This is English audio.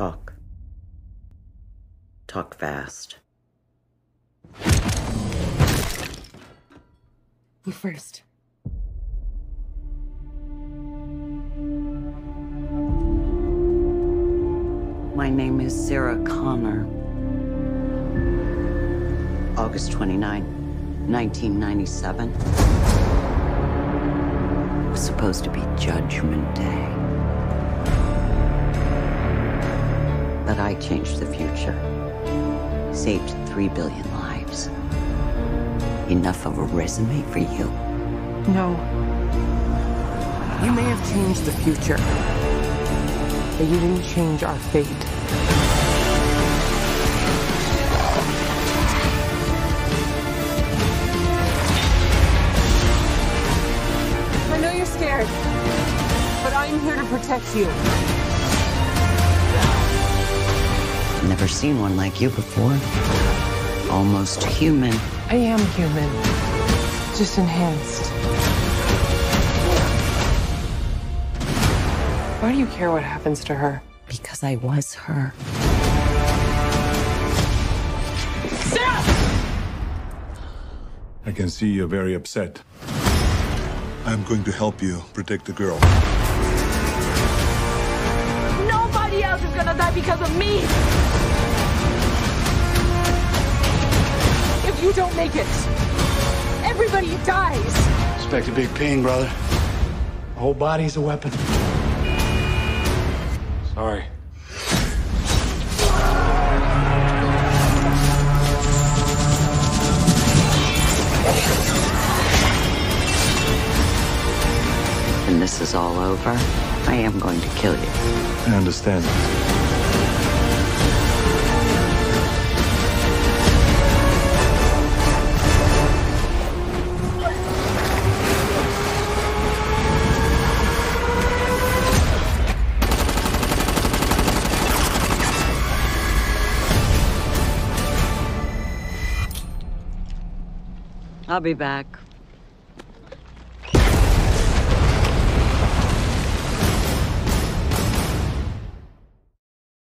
Talk. Talk fast. You first. My name is Sarah Connor. August 29, 1997. It was supposed to be Judgment Day. But I changed the future. Saved three billion lives. Enough of a resume for you? No. You may have changed the future, but you didn't change our fate. I know you're scared, but I'm here to protect you. Never seen one like you before. Almost human. I am human, just enhanced. Why do you care what happens to her? Because I was her. Sarah! I can see you're very upset. I'm going to help you protect the girl. Nobody else is gonna die because of me! You don't make it, everybody dies! Expect a big pain, brother. The whole body's a weapon. Sorry. When this is all over, I am going to kill you. I understand. I'll be back.